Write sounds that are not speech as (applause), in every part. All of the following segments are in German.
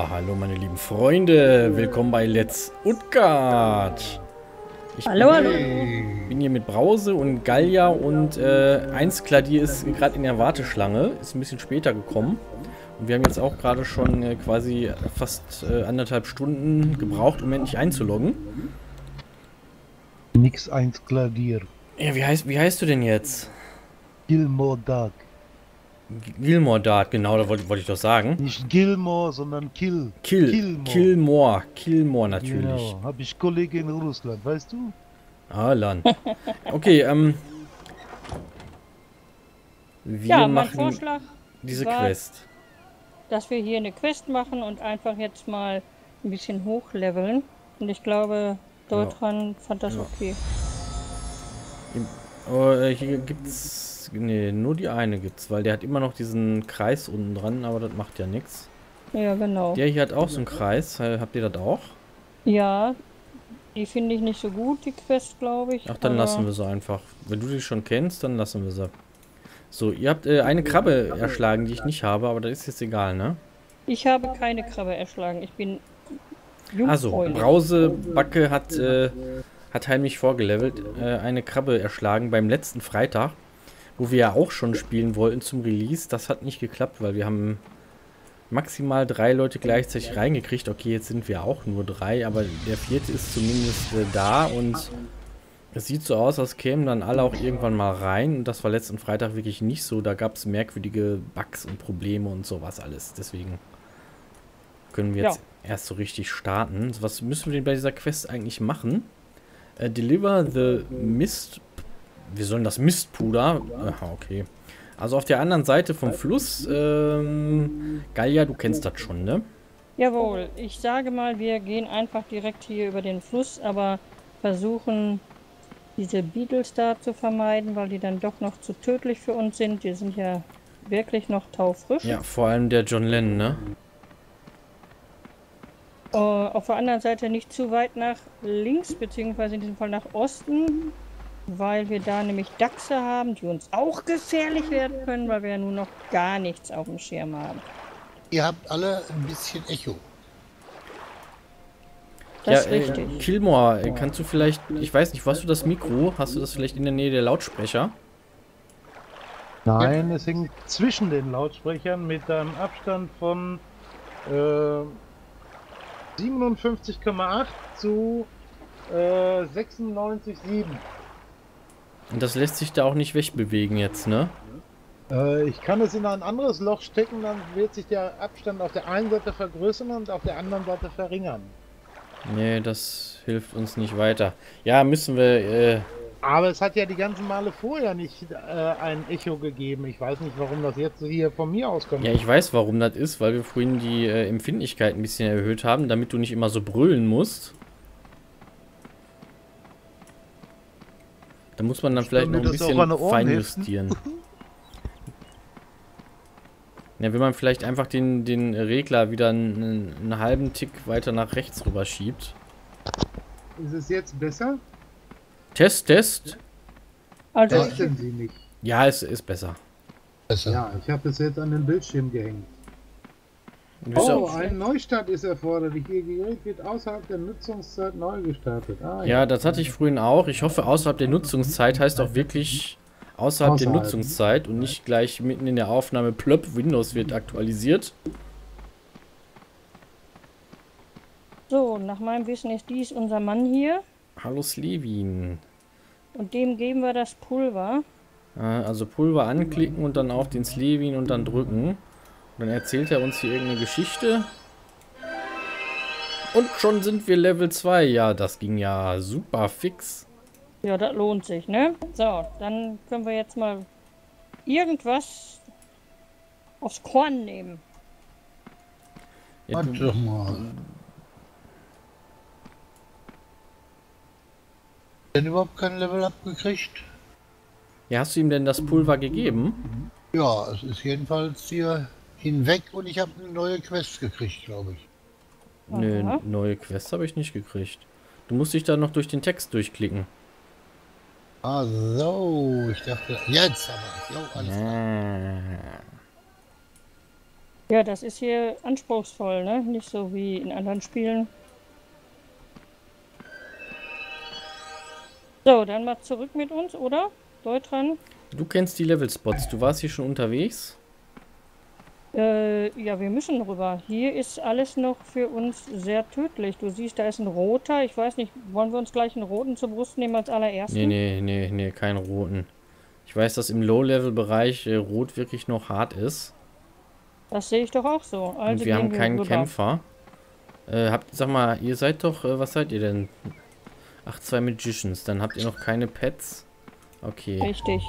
Ja, hallo meine lieben Freunde, willkommen bei Let's Utgard. Ich hallo, hallo. bin hier mit Brause und Gallia und äh, eins Kladier ist gerade in der Warteschlange, ist ein bisschen später gekommen. Und wir haben jetzt auch gerade schon äh, quasi fast äh, anderthalb Stunden gebraucht, um endlich einzuloggen. Nix eins Kladier. Ja, wie heißt, wie heißt du denn jetzt? Gilmore Dark. Gilmore Dart, genau, da wollte, wollte ich doch sagen. Nicht Gilmore, sondern Kill. Kill. Gilmore. Killmore. Killmore natürlich. Genau, hab ich Kollege in Russland, weißt du? Alan. Okay, ähm. Wir Ja, mein machen Vorschlag, diese war- Quest. dass wir hier eine Quest machen und einfach jetzt mal ein bisschen hochleveln. Und ich glaube, Deutran fand das Ja. okay. Oh, äh, hier gibt's. Nee, nur die eine gibt's, weil der hat immer noch diesen Kreis unten dran, aber das macht ja nichts. Ja, genau. Der hier hat auch so einen Kreis. Habt ihr das auch? Ja, die finde ich nicht so gut, die Quest, glaube ich. Ach, dann aber- lassen wir sie einfach. Wenn du die schon kennst, dann lassen wir sie. So, ihr habt äh, eine Krabbe erschlagen, die ich nicht habe, aber das ist jetzt egal, ne? Ich habe keine Krabbe erschlagen. Ich bin Also, jungfräulich. Brause Backe hat, äh, hat heimlich vorgelevelt, äh, eine Krabbe erschlagen beim letzten Freitag, wo wir ja auch schon spielen wollten zum Release. Das hat nicht geklappt, weil wir haben maximal drei Leute gleichzeitig reingekriegt. Okay, jetzt sind wir auch nur drei, aber der vierte ist zumindest äh, da und es sieht so aus, als kämen dann alle auch irgendwann mal rein. Und das war letzten Freitag wirklich nicht so. Da gab es merkwürdige Bugs und Probleme und sowas alles. Deswegen können wir Ja. jetzt erst so richtig starten. Was müssen wir denn bei dieser Quest eigentlich machen? Äh, deliver the Mist. Wir sollen das Mistpuder. Aha, okay. Also auf der anderen Seite vom Fluss. Ähm, Gallia, du kennst das schon, ne? Jawohl, ich sage mal, wir gehen einfach direkt hier über den Fluss, aber versuchen diese Beetles da zu vermeiden, weil die dann doch noch zu tödlich für uns sind. Die sind ja wirklich noch taufrisch. Ja, vor allem der John Lennon, ne? Äh, auf der anderen Seite nicht zu weit nach links, beziehungsweise in diesem Fall nach Osten, weil wir da nämlich Dachse haben, die uns auch gefährlich werden können, weil wir ja nun noch gar nichts auf dem Schirm haben. Ihr habt alle ein bisschen Echo. Das ja, ist richtig. Äh, Kilmore, äh, kannst du vielleicht, ich weiß nicht, wo hast du das Mikro? Hast du das vielleicht in der Nähe der Lautsprecher? Nein, es hängt zwischen den Lautsprechern mit einem Abstand von äh, 57,8 zu äh, 96,7. Und das lässt sich da auch nicht wegbewegen jetzt, ne? Äh, ich kann es in ein anderes Loch stecken, dann wird sich der Abstand auf der einen Seite vergrößern und auf der anderen Seite verringern. Nee, das hilft uns nicht weiter. Ja, müssen wir, äh, Aber es hat ja die ganzen Male vorher nicht äh, ein Echo gegeben. Ich weiß nicht, warum das jetzt hier von mir auskommt. ja, ich weiß, warum das ist, weil wir vorhin die äh, Empfindlichkeit ein bisschen erhöht haben, damit du nicht immer so brüllen musst. Da muss man dann vielleicht noch ein bisschen an die Ohren fein heften. justieren. Ja, wenn man vielleicht einfach den, den Regler wieder einen, einen halben Tick weiter nach rechts rüber schiebt. Ist es jetzt besser? Test, Test. Also, Testen Sie. Ja, es ist besser. Besser. Ja, ich habe es jetzt an den Bildschirm gehängt. Oh, ein Neustart ist erforderlich. Ihr Gerät wird außerhalb der Nutzungszeit neu gestartet. Ah, Ja, das hatte ich vorhin auch. Ich hoffe, außerhalb der Nutzungszeit heißt auch wirklich außerhalb der Außerhalb. Nutzungszeit und nicht gleich mitten in der Aufnahme plöpp, Windows wird aktualisiert. so, nach meinem Wissen ist dies unser Mann hier Hallo Slevin. und dem geben wir das Pulver. Äh, Also Pulver anklicken und dann auf den Slevin und dann drücken. Dann erzählt er uns hier irgendeine Geschichte. Und schon sind wir Level 2. Ja, das ging ja super fix. Ja, das lohnt sich, ne? So, dann können wir jetzt mal irgendwas aufs Korn nehmen. Warte mal. Denn überhaupt kein Level abgekriegt? ja, hast du ihm denn das Pulver gegeben? Ja, es ist jedenfalls hier hinweg und ich habe eine neue Quest gekriegt, glaube ich. Nö, Aha. neue Quest habe ich nicht gekriegt. Du musst dich da noch durch den Text durchklicken. Ah, so. Ich dachte, jetzt aber. Jo, alles klar. Ja, das ist hier anspruchsvoll, ne? Nicht so wie in anderen Spielen. So, dann mal zurück mit uns, oder? Deutran? Du kennst die Level-Spots. Du warst hier schon unterwegs. Äh, ja, wir müssen rüber. Hier ist alles noch für uns sehr tödlich. Du siehst, da ist ein roter. Ich weiß nicht, wollen wir uns gleich einen roten zur Brust nehmen als allerersten? Nee, nee, nee, nee, keinen roten. Ich weiß, dass im Low-Level-Bereich äh, Rot wirklich noch hart ist. Das sehe ich doch auch so. Also Und wir haben keinen rüber. Kämpfer. Äh, habt, sag mal, ihr seid doch, äh, was seid ihr denn? Ach, zwei Magicians. Dann habt ihr noch keine Pets. Okay. Richtig.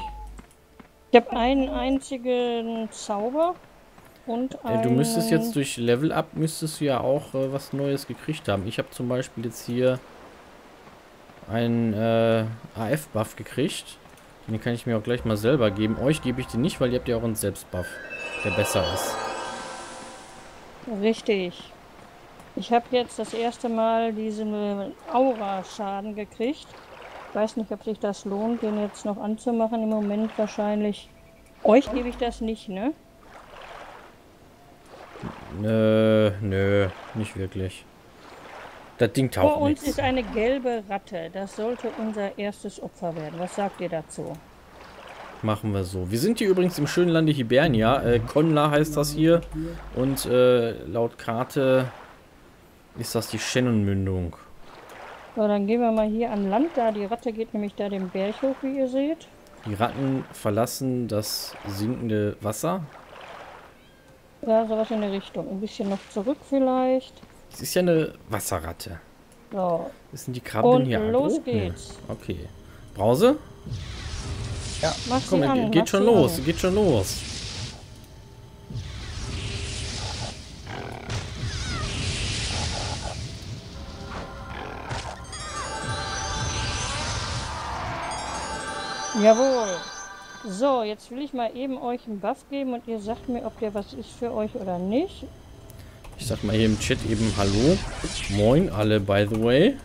Ich habe einen einzigen Zauber und Äh, einen... du müsstest jetzt durch Level Up, müsstest du ja auch äh, was Neues gekriegt haben. Ich habe zum Beispiel jetzt hier einen äh, AF-Buff gekriegt. Den kann ich mir auch gleich mal selber geben. Euch gebe ich den nicht, weil ihr habt ja auch einen Selbstbuff, der besser ist. Richtig. Ich habe jetzt das erste Mal diesen Aura-Schaden gekriegt. Ich weiß nicht, ob sich das lohnt, den jetzt noch anzumachen. Im Moment wahrscheinlich. Euch gebe ich das nicht, ne? Nö, nö, nicht wirklich. Das Ding Vor taucht uns nichts. ist eine gelbe Ratte. Das sollte unser erstes Opfer werden. Was sagt ihr dazu? Machen wir so. Wir sind hier übrigens im schönen Lande Hibernia. Äh, Konla heißt das hier. Und äh, laut Karte ist das die Shannon-Mündung. So, dann gehen wir mal hier an Land. Da die Ratte geht nämlich da den Berg hoch, wie ihr seht. Die Ratten verlassen das sinkende Wasser. Ja, sowas in der Richtung. Ein bisschen noch zurück vielleicht. Es ist ja eine Wasserratte. So, Sind die Krabben Und hier los aggro? Nee. geht's. Okay. Brause? mach Komm, sie an. geht mach schon sie los, An. geht schon los. Jawohl. So, jetzt will ich mal eben euch einen Buff geben und ihr sagt mir, ob der was ist für euch oder nicht. Ich sag mal hier im Chat eben Hallo. Moin alle, by the way.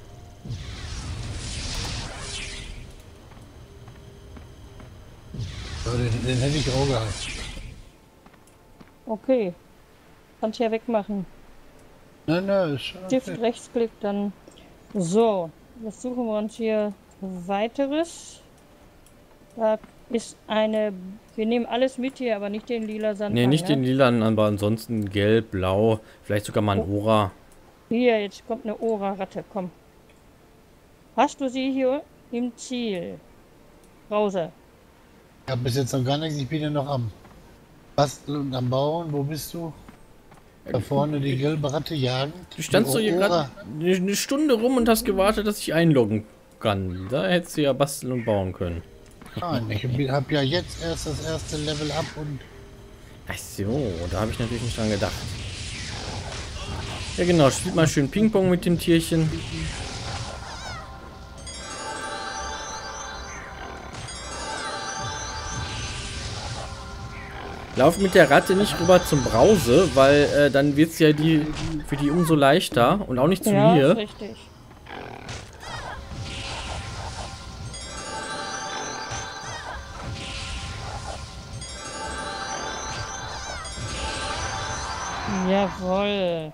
Ja, den, den hätte ich auch gehabt. Okay. Kannst ja wegmachen. Nein, nein, ist Stift okay. Rechtsklick dann. So, jetzt suchen wir uns hier weiteres. Da ist eine. Wir nehmen alles mit hier, aber nicht den lila Sand. Ne, nicht den lilanen, aber ansonsten gelb, blau, vielleicht sogar mal ein Oh. Ora. Hier, jetzt kommt eine Ora-Ratte, komm. Hast du sie hier im Ziel? Brause. Ich habe bis jetzt noch gar nichts, ich bin ja noch am Basteln und am Bauen. Wo bist du? Da vorne die gelbe Ratte jagen. Du standst so hier gerade eine Stunde rum und hast gewartet, dass ich einloggen kann. Da hättest du ja basteln und bauen können. Nein, ich habe ja jetzt erst das erste Level ab und Ach so, da habe ich natürlich nicht dran gedacht. Ja genau, spielt mal schön Ping-Pong mit dem Tierchen. Lauf mit der Ratte nicht rüber zum Brause, weil äh, dann wird es ja die für die umso leichter und auch nicht zu ja, ist mir. richtig. Jawohl.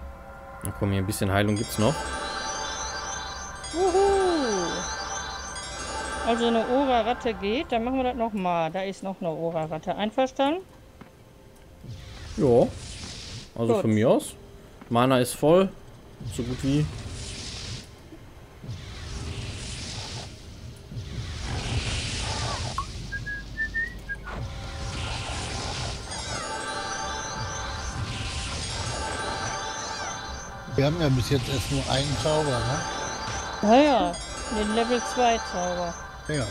Na komm, hier ein bisschen Heilung gibt's noch. Wuhu. Also eine Ora-Ratte geht, dann machen wir das nochmal. Da ist noch eine Ora-Ratte. Einverstanden? Ja. Also Gut. von mir aus. Mana ist voll. So gut wie. Wir haben ja bis jetzt erst nur einen Zauber, ne? Naja, den Level 2 Zauber. Ja.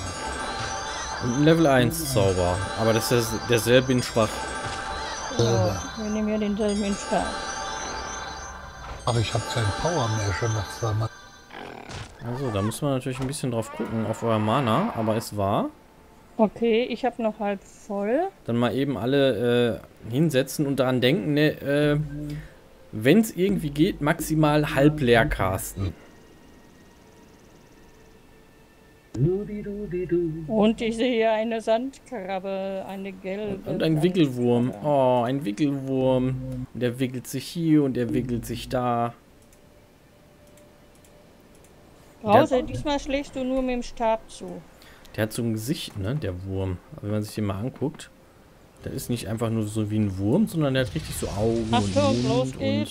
Und ein Level 1 Zauber. Aber das ist derselbe in schwach. So, Selber. wir nehmen hier denselben in Start. Ach, ich habe keinen Power mehr schon nach zweimal. Also, da muss man natürlich ein bisschen drauf gucken, auf euer Mana. Aber es war. Okay, ich habe noch halb voll. Dann mal eben alle äh, hinsetzen und daran denken, ne, äh, wenn es irgendwie geht, maximal halb leer casten. Und ich sehe eine Sandkrabbe, eine gelbe. Und ein Wickelwurm. Oh, ein Wickelwurm. Der wickelt sich hier und der wickelt sich da. Brause, diesmal schlägst du nur mit dem Stab zu. Der hat so ein Gesicht, ne, der Wurm. Aber wenn man sich den mal anguckt, der ist nicht einfach nur so wie ein Wurm, sondern der hat richtig so Augen Achtung, und los Mund und...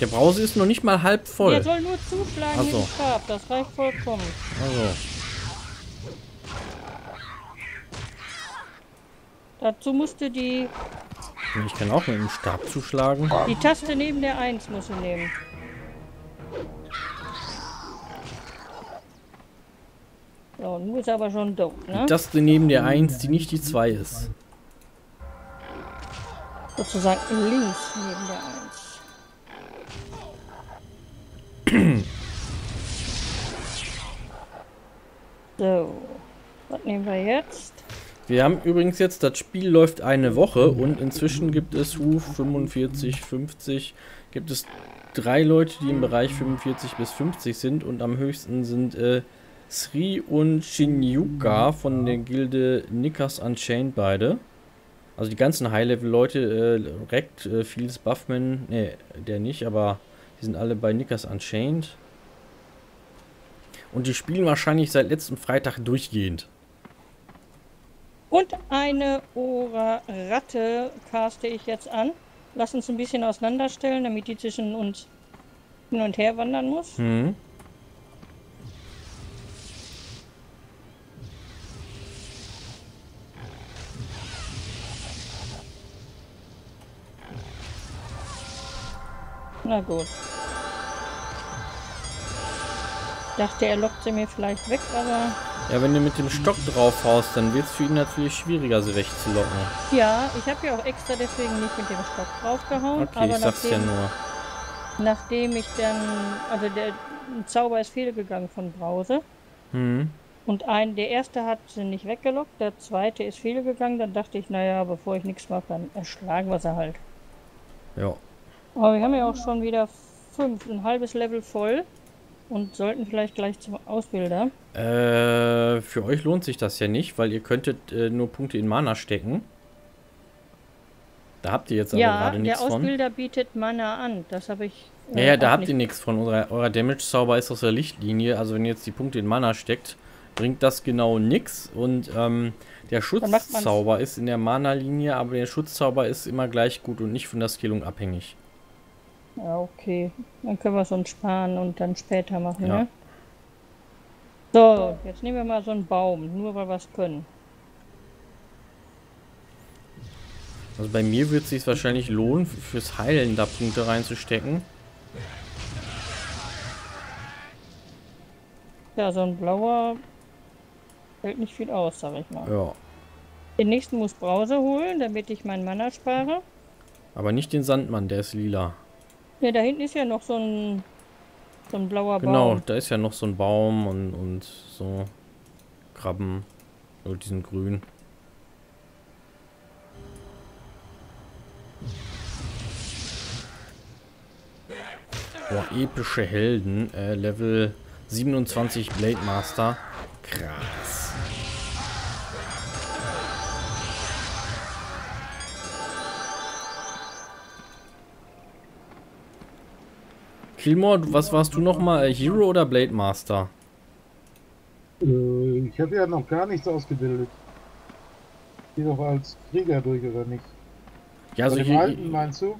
Der Brause ist noch nicht mal halb voll. Er soll nur zuschlagen Ach so. Stab, das reicht vollkommen. Also, Dazu musst du die, ich kann auch mit dem Stab zuschlagen. die Taste neben der 1 musst du nehmen. So, nun ist er aber schon doof, ne? Die Taste neben der 1, die nicht die 2 ist. Sozusagen links neben der 1. (clears throat) So, was nehmen wir jetzt? Wir haben übrigens jetzt, das Spiel läuft eine Woche und inzwischen gibt es uh, 45, 50, gibt es drei Leute, die im Bereich 45 bis 50 sind und am höchsten sind äh, Sri und Shinyuka von der Gilde Nickers Unchained beide. Also die ganzen High-Level-Leute, äh, Rekt, äh, Fields, Buffman, ne, der nicht, aber die sind alle bei Nickers Unchained. Und die spielen wahrscheinlich seit letztem Freitag durchgehend. Und eine Ora-Ratte caste ich jetzt an. Lass uns ein bisschen auseinanderstellen, damit die zwischen uns hin und her wandern muss. Hm. Na gut. Dachte, er lockt sie mir vielleicht weg, aber Ja, wenn du mit dem Stock drauf haust, dann wird es für ihn natürlich schwieriger, sie wegzulocken. ja, ich habe ja auch extra deswegen nicht mit dem Stock draufgehauen. Okay, aber ich sag's ja nachdem, nur. nachdem ich dann, also der Zauber ist fehlgegangen von Brause. Hm. Und ein, der erste hat sie nicht weggelockt, der zweite ist fehlgegangen. Dann dachte ich, naja, bevor ich nichts mache, dann erschlagen wir sie halt. Ja. Aber wir haben ja auch schon wieder fünf, ein halbes Level voll und sollten vielleicht gleich zum Ausbilder. Äh, für euch lohnt sich das ja nicht, weil ihr könntet äh, nur Punkte in Mana stecken. Da habt ihr jetzt aber ja, gerade der nichts von. Ausbilder bietet Mana an. Das habe ich. äh, Ja, ja, da habt nicht- ihr nichts von. Euer, euer Damage-Zauber ist aus der Lichtlinie. Also wenn ihr jetzt die Punkte in Mana steckt, bringt das genau nix. Und ähm, der. Schutzzauber ist in der Mana-Linie, aber der Schutzzauber ist immer gleich gut und nicht von der Skillung abhängig. Ja, okay. Dann können wir es uns sparen und dann später machen, Ja. ne? So, jetzt nehmen wir mal so einen Baum, nur weil wir es können. Also bei mir wird es sich wahrscheinlich lohnen, fürs Heilen da Punkte reinzustecken. Ja, so ein blauer hält nicht viel aus, sag ich mal. Ja. Den nächsten muss Brause holen, damit ich meinen Mana spare. Aber nicht den Sandmann, der ist lila. Ne, da hinten ist ja noch so ein, so ein blauer Genau, Baum. da ist ja noch so ein Baum und, und so Krabben. Und die sind grün. Boah, epische Helden. Äh, Level 27 Blade Master. Krass. Killmore, du- was warst du nochmal? Äh, Hero oder Blade Master? Äh, ich habe ja noch gar nichts ausgebildet. Geh doch als Krieger durch, oder nicht? Ja, also hier, alten meinst du?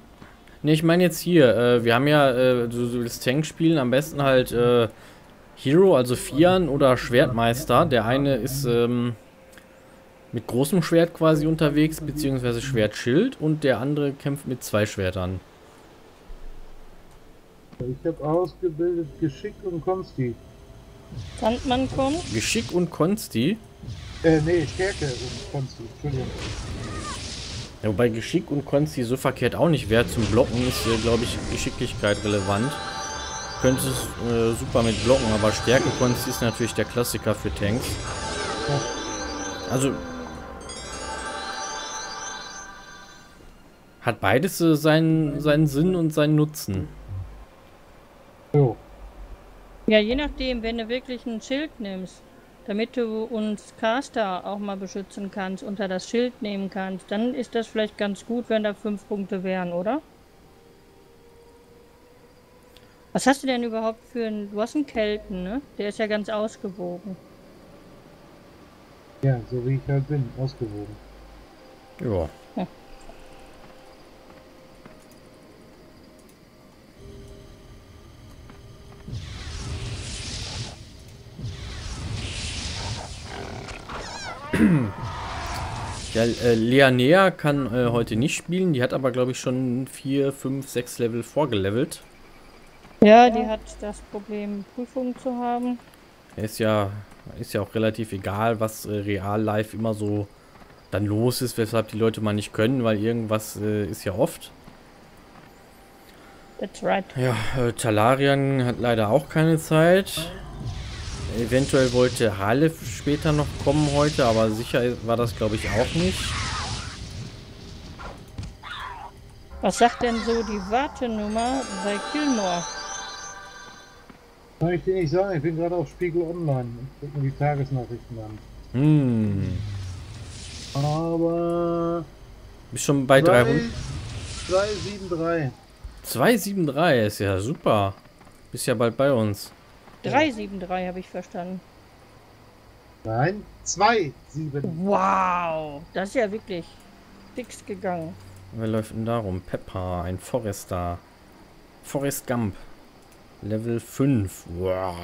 Ne, ich meine jetzt hier, äh, wir haben ja, äh, du, du willst Tank spielen, am besten halt äh, Hero, also Fian oder Schwertmeister. Der eine ist ähm, mit großem Schwert quasi unterwegs, beziehungsweise Schwertschild und der andere kämpft mit zwei Schwertern. Ich habe ausgebildet Geschick und Konsti. Sandmann kommt. Geschick und Konsti. Äh, nee, Stärke und Konsti, Entschuldigung. Ja, wobei Geschick und Konsti so verkehrt auch nicht wäre. Zum Blocken ist, äh, glaube ich, Geschicklichkeit relevant. Könntest es äh, super mit blocken, aber Stärke Konsti ist natürlich der Klassiker für Tanks. Also hat beides äh, seinen, seinen Sinn und seinen Nutzen. Ja, je nachdem, wenn du wirklich ein Schild nimmst, damit du uns Caster auch mal beschützen kannst, unter das Schild nehmen kannst, dann ist das vielleicht ganz gut, wenn da fünf Punkte wären, oder? Was hast du denn überhaupt für einen... Du hast einen Kelten, ne? Der ist ja ganz ausgewogen. Ja, so wie ich halt bin, ausgewogen. Ja. (clears throat) Ja, äh, Leanea kann äh, heute nicht spielen. Die hat aber, glaube ich, schon 4, 5, 6 Level vorgelevelt. Ja, die hat das Problem, Prüfungen zu haben. Ist ja, ist ja auch relativ egal, was äh, real live immer so dann los ist, weshalb die Leute mal nicht können, weil irgendwas äh, ist ja oft. That's right. Ja, äh, Talarian hat leider auch keine Zeit. Eventuell wollte Halef später noch kommen heute, aber sicher war das glaube ich auch nicht. Was sagt denn so die Wartenummer bei Kilmore? Kann ich dir nicht sagen, ich bin gerade auf Spiegel Online. Ich gucke mir die Tagesnachrichten an. Hm. Aber... Bist schon bei 300. 273. 273 ist ja super. Bist ja bald bei uns. 373 habe ich verstanden. Nein, 2, 7. Wow, das ist ja wirklich fix gegangen. Wer läuft denn darum? Pepper, ein Forester. Forest Gump. Level 5. Wow.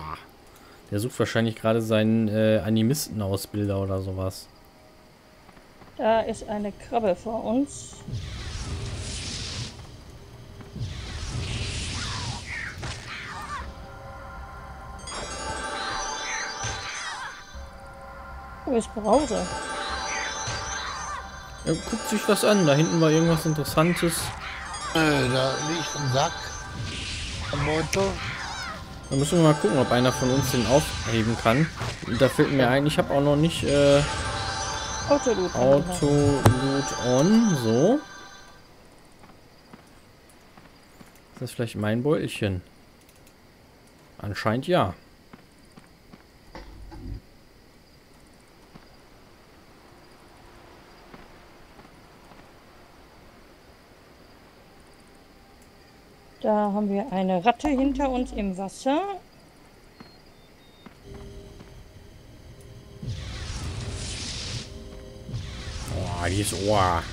Der sucht wahrscheinlich gerade seinen äh, Animisten-Ausbilder oder sowas. Da ist eine Krabbe vor uns. Ist Brause? Er guckt sich was an. Da hinten war irgendwas Interessantes. Äh, da liegt ein Sack am Auto. Da müssen wir mal gucken, ob einer von uns den aufheben kann. Da fällt mir ein, ich habe auch noch nicht äh, Autoloot. Auto-Loot on. So. Ist das vielleicht mein Beutelchen? Anscheinend ja. Da haben wir eine Ratte hinter uns im Wasser. Oh, die ist Ohr.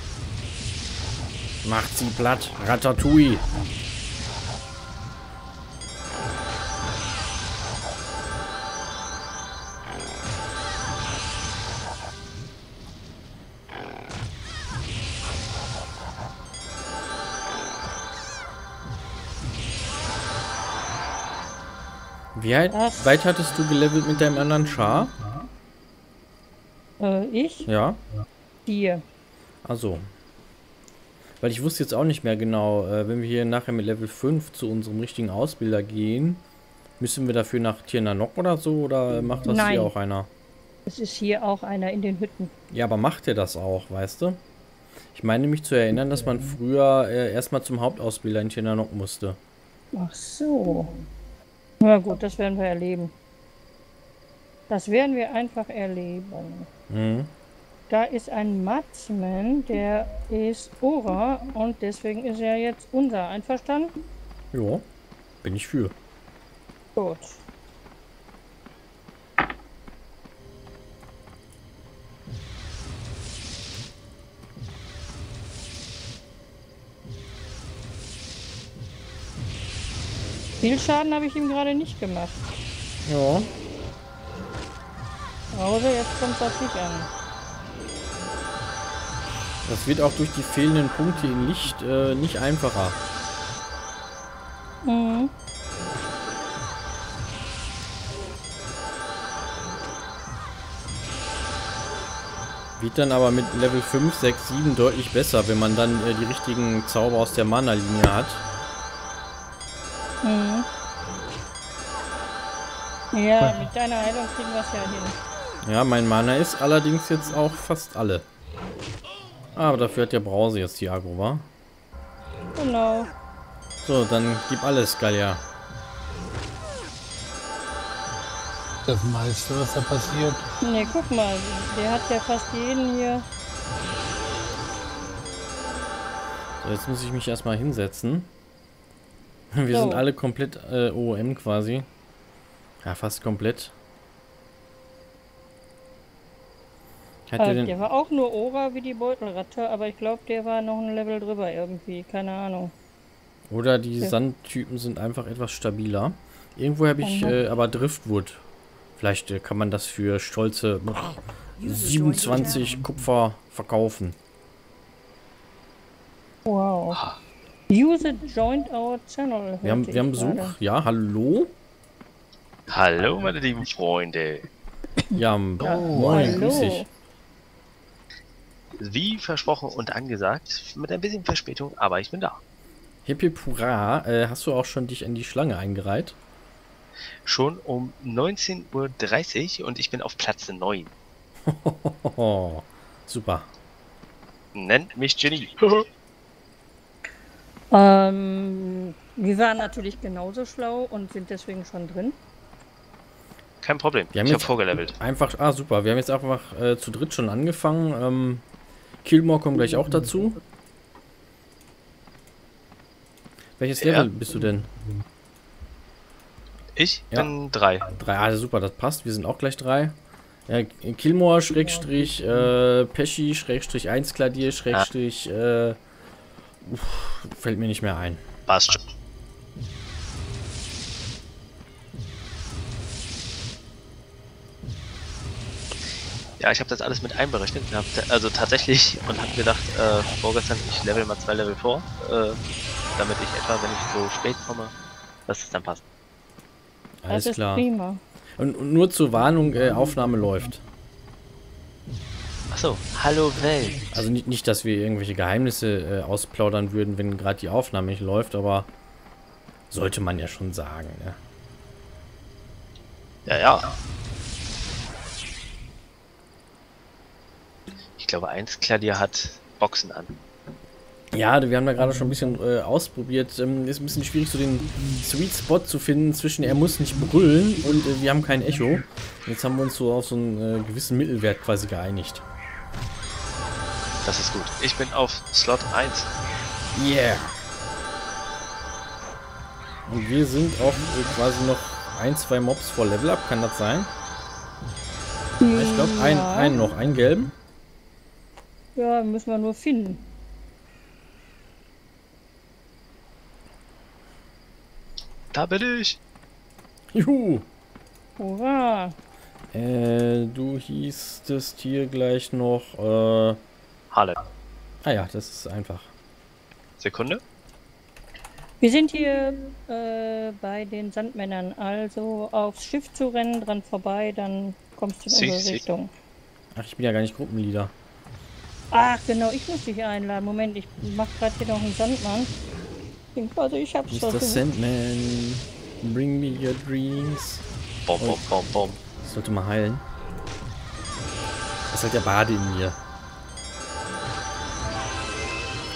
Macht sie platt. Ratatouille. Wie weit, hattest du gelevelt mit deinem anderen Char? Äh, ich? Ja. Hier. Also. Weil ich wusste jetzt auch nicht mehr genau, äh, wenn wir hier nachher mit Level 5 zu unserem richtigen Ausbilder gehen, müssen wir dafür nach Tirnanok oder so oder macht das Nein. hier auch einer? Es ist hier auch einer in den Hütten. Ja, aber macht er das auch, weißt du? Ich meine mich zu erinnern, dass man früher äh, erstmal zum Hauptausbilder in Tirnanok musste. Ach so. Na gut, das werden wir erleben. Das werden wir einfach erleben. Mhm. Da ist ein Matzman, der ist Ora und deswegen ist er jetzt unser. Einverstanden? Jo, bin ich für. Gut. Viel Schaden habe ich ihm gerade nicht gemacht. Ja. Brause, jetzt kommt es auf dich an. Das wird auch durch die fehlenden Punkte in Licht äh, nicht einfacher. Mhm. Wird dann aber mit Level 5, 6, 7 deutlich besser, wenn man dann äh, die richtigen Zauber aus der Mana-Linie hat. Ja, mit deiner Heilung kriegen wir es ja hin. Ja, mein Mana ist allerdings jetzt auch fast alle. Aber dafür hat der Brause jetzt die Agro, wa? Genau. So, dann gib alles, Gallia. Das meiste, was da passiert. Ne, guck mal, der hat ja fast jeden hier. So, jetzt muss ich mich erstmal hinsetzen. Wir So. sind alle komplett äh, OM quasi. Ja, fast komplett. Hat der Äh, denn, der war auch nur Ora wie die Beutelratte, aber ich glaube, der war noch ein Level drüber irgendwie. Keine Ahnung. oder die Ja. Sandtypen sind einfach etwas stabiler. Irgendwo habe ich äh, aber Driftwood. Vielleicht äh, kann man das für stolze 27 Kupfer verkaufen. Wow. Use it joined our channel. Wir haben, wir haben Besuch. gerade. Ja, hallo? Hallo, meine lieben Freunde. Ja, Oh, moin, Hallo. grüß dich. Wie versprochen und angesagt, mit ein bisschen Verspätung, aber ich bin da. Hippie Pura, äh, hast du auch schon dich an die Schlange eingereiht? Schon um 19.30 Uhr und ich bin auf Platz 9. Hohoho. (laughs) Super. Nennt mich Jenny. (laughs) Ähm, wir waren natürlich genauso schlau und sind deswegen schon drin. Kein Problem. Wir haben ich habe vorgelevelt. Einfach, ah super, wir haben jetzt einfach äh, zu dritt schon angefangen. Ähm, Killmore kommt gleich auch dazu. Welches Ja. Level bist du denn? Ich Ja. bin 3. Drei, ah super, das passt, wir sind auch gleich drei. Ja, Killmore, Schrägstrich, äh, Pesci, Schrägstrich 1 Kladier, Schrägstrich, äh, uff, fällt mir nicht mehr ein. Passt schon. Ja, ich habe das alles mit einberechnet. hab Also tatsächlich (laughs) und habe gedacht, äh, vorgestern, ich level mal zwei Level vor, äh, damit ich etwa, wenn ich so spät komme, dass es dann passt. Alles das ist klar. prima. Und, und nur zur Warnung, äh, Aufnahme läuft. Achso, hallo Welt. Also nicht, nicht, dass wir irgendwelche Geheimnisse äh, ausplaudern würden, wenn gerade die Aufnahme nicht läuft, aber sollte man ja schon sagen. Ne? Ja, ja. Glaube, eins Kladier hat Boxen an. Ja, wir haben da gerade schon ein bisschen äh, ausprobiert. Ähm, ist ein bisschen schwierig, so den Sweet Spot zu finden zwischen er muss nicht brüllen und äh, wir haben kein Echo. Jetzt haben wir uns so auf so einen äh, gewissen Mittelwert quasi geeinigt. Das ist gut. Ich bin auf Slot 1. Yeah! Und wir sind auch äh, quasi noch ein, zwei Mobs vor Level Up, kann das sein? Ja, ich glaube, ein, einen noch, einen gelben. Ja, müssen wir nur finden. Da bin ich. Juhu! Hurra! Äh, du hießest hier gleich noch, äh, Halle. ah ja, das ist einfach. Sekunde. Wir sind hier äh, bei den Sandmännern. Also aufs Schiff zu rennen, dran vorbei, dann kommst du in Sie- unsere sie- Richtung. Ach, ich bin ja gar nicht Gruppenleader. Ach genau, ich muss dich einladen. Moment, ich mach gerade hier noch einen Sandmann. Also ich hab's Mr. Sandman, bring me your dreams. Bom, bom, bom, bom. Ich sollte mal heilen. Das ist halt der Bade in mir.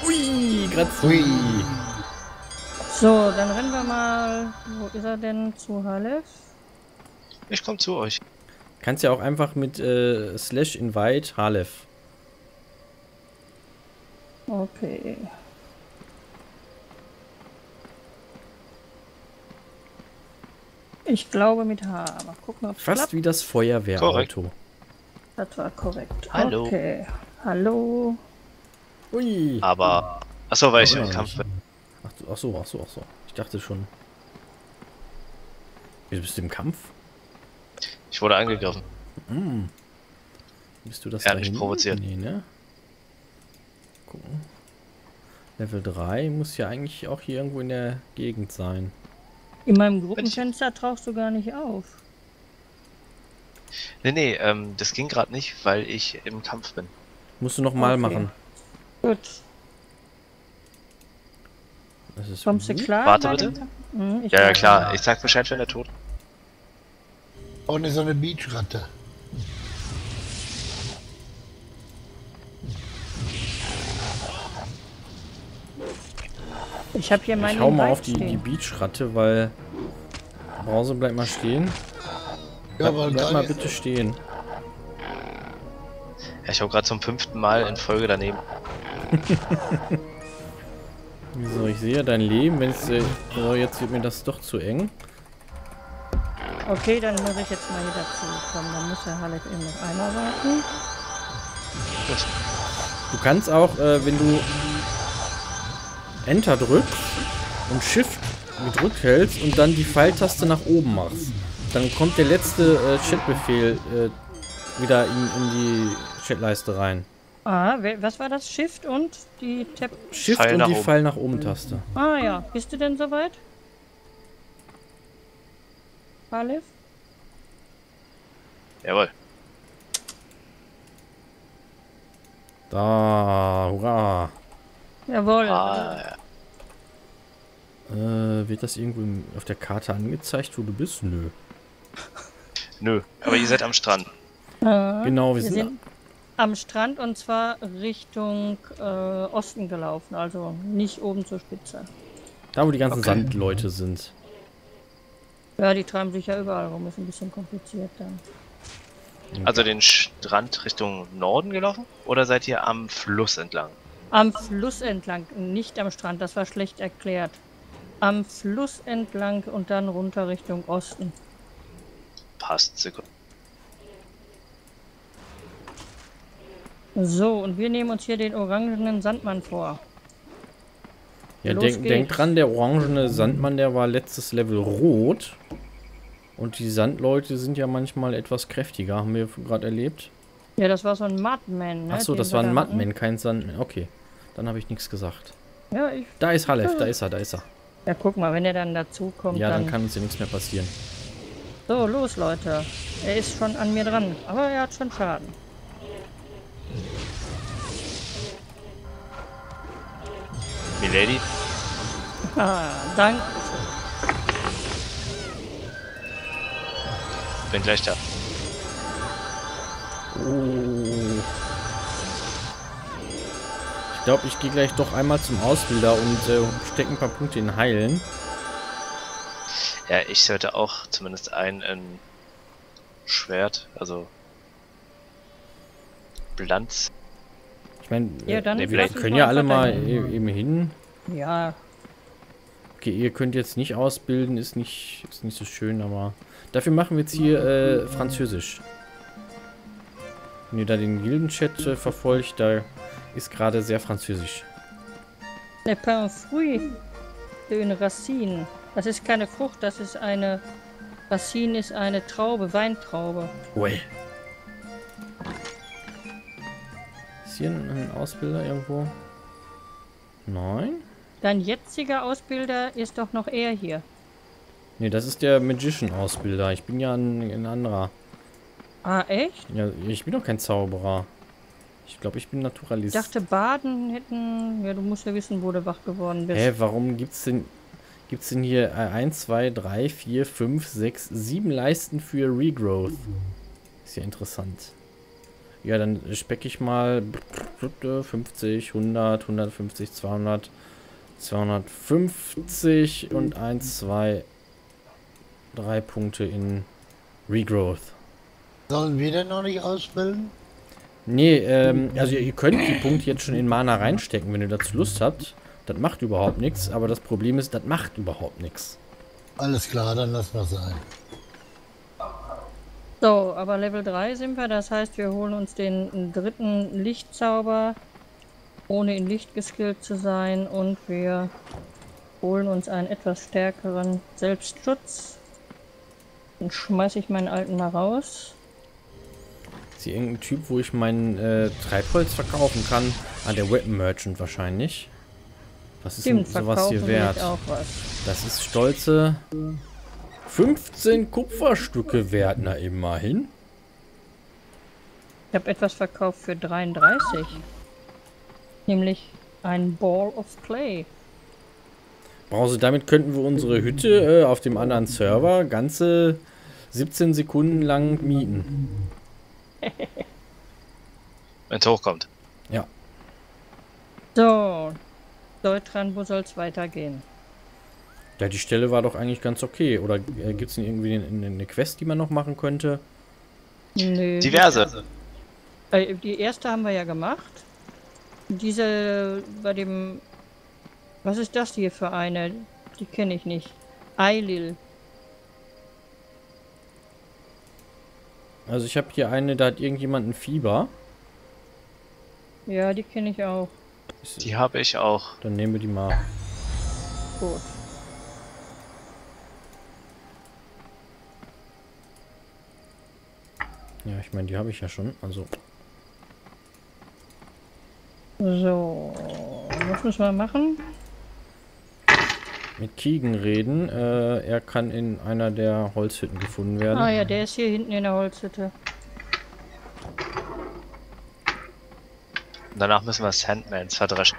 Ui, grad so. Ui. So, dann rennen wir mal. Wo ist er denn? Zu Halef? Ich komme zu euch. Kannst ja auch einfach mit äh, Slash Invite Halef. Okay. Ich glaube mit H, aber gucken, ob es Fast klappt. wie das Feuerwehrauto. Das war korrekt. Hallo. Okay. Hallo. Ui. Aber. Achso, weil ich im ja, Kampf bin. Ach, ach so, ach so, ach so. Ich dachte schon. Wieso bist du im Kampf? Ich wurde angegriffen. Hm. Bist du das Er hat mich provoziert. Nee, ne? Gucken. Level 3 muss ja eigentlich auch hier irgendwo in der Gegend sein. In meinem Gruppenfenster tauchst du gar nicht auf. Nee, nee, ähm, das ging gerade nicht, weil ich im Kampf bin. Musst du noch mal Okay. machen. Gut. Das ist Kommst du gut. klar? Warte bitte. Hm, ich Ja, ja, klar. Ich sag Bescheid, wenn er tot. Ist so eine Beachratte. Ich habe hier Ich meinen hau mal auf die, die. Beachratte, weil. Brause bleibt mal stehen. Ja, Bleib, aber bleib mal bitte stehen. Ja, ich hau gerade zum fünften Mal in Folge daneben. (laughs) So, ich sehe dein Leben. Wenn es. Äh, so, jetzt wird mir das doch zu eng. Okay, dann muss ich jetzt mal hier dazu kommen. Dann muss der Halef eben noch einmal warten. Gut. Du kannst auch, äh, wenn du Enter drückst und Shift gedrückt hältst und dann die Pfeiltaste nach oben machst, dann kommt der letzte äh, Chatbefehl äh, wieder in, in die Chatleiste rein. Ah, was war das? Shift und die Tab. Shift Pfeil und nach die oben. Pfeil nach oben Taste. Ah ja, bist du denn soweit? Halef? Jawohl. Da, hurra. Jawohl. Ah, ja. Äh, wird das irgendwo auf der Karte angezeigt, wo du bist? Nö. Nö, aber ihr seid am Strand. Ah, Genau, wir wir sind, sind am Strand und zwar Richtung äh, Osten gelaufen, also nicht oben zur Spitze. da, wo die ganzen Okay. Sandleute sind. Ja, die treiben sich ja überall rum, ist ein bisschen kompliziert dann. Also den Strand Richtung Norden gelaufen? Oder seid ihr am Fluss entlang? Am Fluss entlang, nicht am Strand, das war schlecht erklärt. Am Fluss entlang und dann runter Richtung Osten. Passt, Sekunde. So, und wir nehmen uns hier den orangenen Sandmann vor. Ja, denk, denk dran, der orangene Sandmann, der war letztes Level rot. Und die Sandleute sind ja manchmal etwas kräftiger, haben wir gerade erlebt. Ja, das war so ein Mudman, ne? Achso, das war ein. Mudman, kein Sandman. Okay, dann habe ich nichts gesagt. Ja, ich, Da ist Halef, da ist er, da ist er. Ja, guck mal, wenn er dann dazu kommt, Ja, dann... dann kann uns ja nichts mehr passieren. So, los, Leute. Er ist schon an mir dran, aber er hat schon Schaden. Milady? (laughs) Ah, danke. Bin gleich da. Oh. Ich glaube, ich gehe gleich doch einmal zum Ausbilder und äh, stecke ein paar Punkte in Heilen. Ja, ich sollte auch zumindest ein, ein Schwert, also Bilanz. Ich meine, Ja, dann nee, wir vielleicht- können ja alle mal e- eben hin. Ja, Okay, ihr könnt jetzt nicht ausbilden, ist nicht, ist nicht so schön, aber dafür machen wir jetzt hier äh, Französisch. Wenn ihr da den Gildenchat äh, verfolgt, da ist gerade sehr französisch. Le pain fruit de racine. Das ist keine Frucht, das ist eine... Racine ist eine Traube, Weintraube. Ui. Ist hier ein, ein Ausbilder irgendwo? Nein? Dein jetziger Ausbilder ist doch noch er hier. Ne, das ist der Magician-Ausbilder. Ich bin ja ein, ein anderer. Ah, echt? Ja, ich bin doch kein Zauberer. Ich glaube, ich bin Ich Naturalist. dachte, Baden hätten... Ja, du musst ja wissen, wo du wach geworden bist. Hä, warum gibt's denn gibt's denn hier 1, 2, 3, 4, 5, 6, 7 Leisten für Regrowth? Ist ja interessant. Ja, dann speck ich mal 50, 100, 150, 200, 250 und 1, 2, 3 Punkte in Regrowth. Sollen wir denn noch nicht ausbilden? Nee, ähm, also ihr könnt die Punkte jetzt schon in Mana reinstecken, wenn ihr dazu Lust habt. Das macht überhaupt nichts, aber das Problem ist, das macht überhaupt nichts. Alles klar, dann lassen wir sein. So, aber Level 3 sind wir, das heißt, wir holen uns den dritten Lichtzauber, ohne in Licht geskillt zu sein, und wir holen uns einen etwas stärkeren Selbstschutz. Dann schmeiße ich meinen alten mal raus. Ist hier irgendein Typ, wo ich mein äh, Treibholz verkaufen kann? Ah, der Weapon Merchant wahrscheinlich. Was ist denn Stimmt, sowas verkaufen hier wert? Das ist stolze 15 Kupferstücke wert, na immerhin. Ich habe etwas verkauft für 33. Nämlich ein Ball of Clay. Brause, damit könnten wir unsere Hütte äh, auf dem anderen Server ganze 17 Sekunden lang mieten. Wenn es hochkommt. So, Deutschland, wo soll es weitergehen? Ja, die Stelle war doch eigentlich ganz okay. Oder äh, gibt es irgendwie eine, eine Quest, die man noch machen könnte? Nö. Diverse. Äh, die erste haben wir ja gemacht. Diese bei dem. Was ist das hier für eine? Die kenne ich nicht. Eilil. Also ich habe hier eine, da hat irgendjemand ein Fieber. Ja, die kenne ich auch. Die habe ich auch. dann nehmen wir die mal. Gut. Ja, ich meine, die habe ich ja schon. Also, So. Was müssen wir machen? mit Kiegen reden. Äh, er kann in einer der Holzhütten gefunden werden. Ah ja, der ist hier hinten in der Holzhütte. Und danach müssen wir Sandmans verdreschen.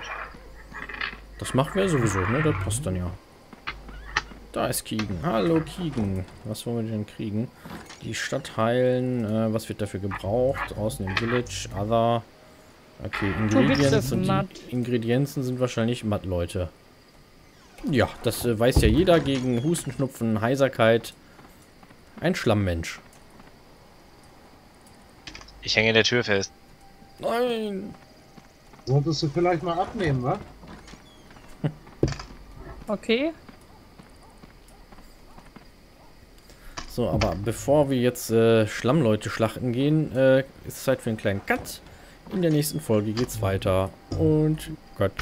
Das machen wir sowieso, ne? Das passt dann ja. Da ist Kiegen. Hallo Kiegen. Was wollen wir denn kriegen? Die Stadt heilen. Äh, was wird dafür gebraucht? Außen im Village. Other. Okay, Ingredients. Und Matt? die Ingredienzen sind wahrscheinlich Matt-Leute. Ja, das äh, weiß ja jeder gegen Husten, Schnupfen, Heiserkeit. Ein Schlammmensch. Ich hänge in der Tür fest. Nein! Solltest du vielleicht mal abnehmen, wa? Okay. So, aber bevor wir jetzt äh, Schlammleute schlachten gehen, äh, ist Zeit für einen kleinen Cut. In der nächsten Folge geht's weiter. Und Gott.